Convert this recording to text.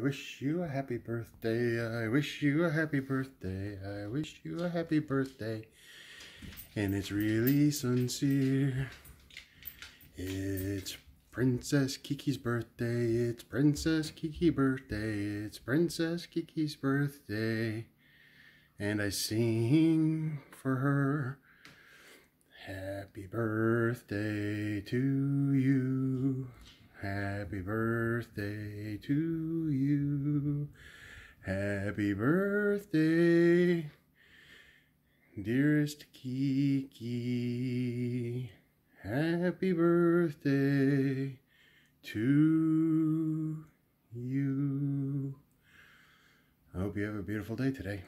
I wish you a happy birthday. I wish you a happy birthday. I wish you a happy birthday. And it's really sincere. It's Princess Kiki's birthday. It's Princess Kiki's birthday. It's Princess Kiki's birthday. And I sing for her. Happy birthday to you. Happy birthday to you. Happy birthday, dearest Kiki. Happy birthday to you. I hope you have a beautiful day today.